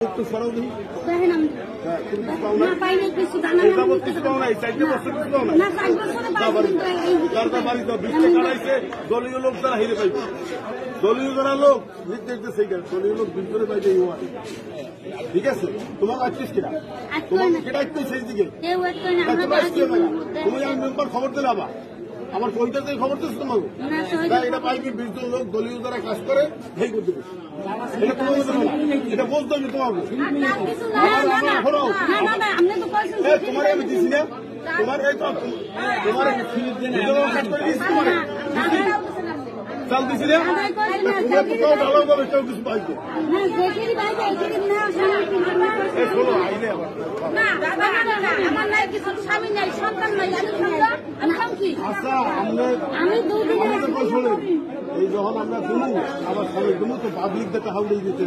একটু সরাও দিই দেখেন আমি। হ্যাঁ, তুমি কিছু পাও না? না পাইলে কিছু জানা এই কিছু পাও নাই চারটে বছর কিছু পাও না না চার বছরে বাড়ি যার বাড়ি যাও বৃষ্টি কাটাইছে দলীয় লোক যারা হিরে পাইবে। দলীয় যারা লোক নির্দেশ দিচ্ছে দলীয় লোক বিল করে পাইবে ঠিক আছে? তোমার আজকিস কিনা? তোমার কেটা দিকে তুমি আমি মেম্বার খবর দিলে আবার। আমার কইটা থেকে খবর দিচ্ছ সহজে তাই এটা পাইবি বিশ লোক দলীয় যারা কাজ করে সেই করতে এটা তোমার বলতে হবে তোমাকে তো তোমার আমি দিছি না তোমার এই তো তোমার করে দিছি তোমার চাল দিছি না তুমি একটু কেউ ঢালাও যাবে কেউ কিছু পাইবে এই শোনো আইলে আবার আমার নাই কিছু স্বামী নাই সন্তান নাই আমি খাব আমি খাম কি আচ্ছা আমরা আমি শোনেন এই যখন আমরা দুমু আবার সবাই তো পাবলিক দেখা হাউড়ে দিতে